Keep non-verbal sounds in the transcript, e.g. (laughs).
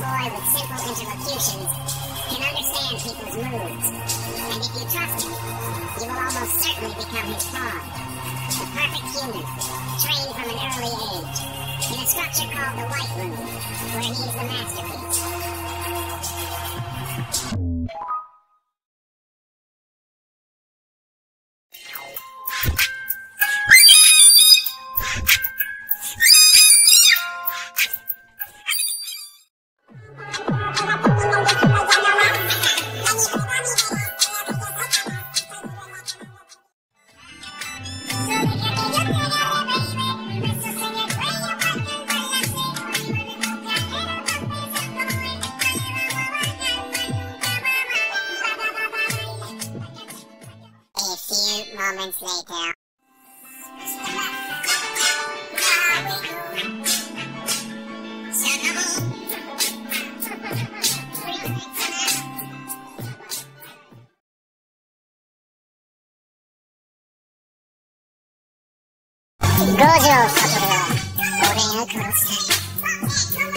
Boy with simple interlocutions can understand people's moods. And if you trust him, you will almost certainly become his pawn. The perfect human, trained from an early age, in a structure called the White Room, where he is the masterpiece. moments later. (laughs) Gojo Satoru 俺が殺したい。